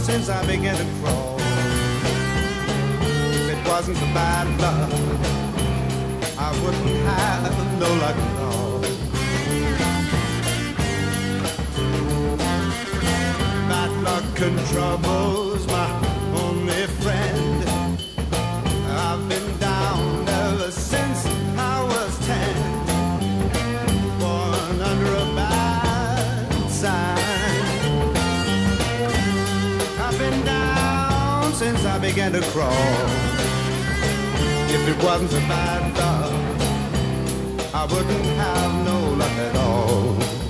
since I began to crawl. If it wasn't for bad luck, I wouldn't have no luck at all. Bad luck and trouble's I began to crawl. If it wasn't for bad luck, I wouldn't have no luck at all.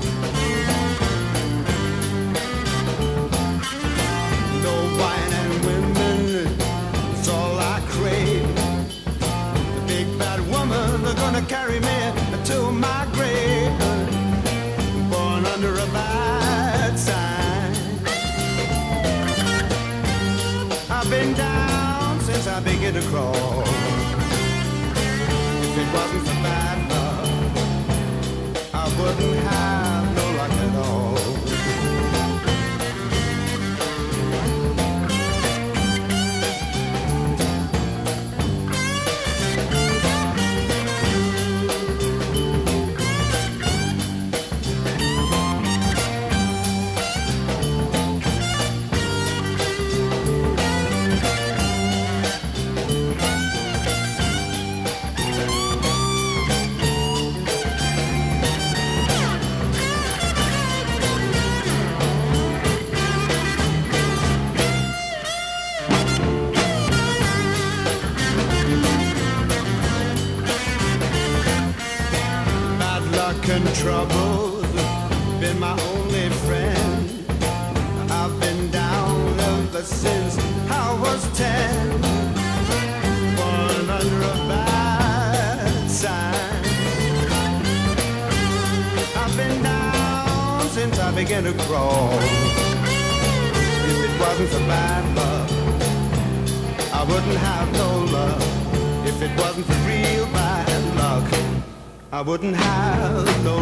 Been down since I began to crawl. Luck and troubles been my only friend. I've been down ever since I was ten. Born under a bad sign. I've been down since I began to crawl. If it wasn't for bad luck, I wouldn't have no luck. If it wasn't for real bad. I wouldn't have no.